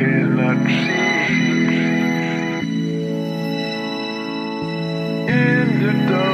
cannot see in the dark.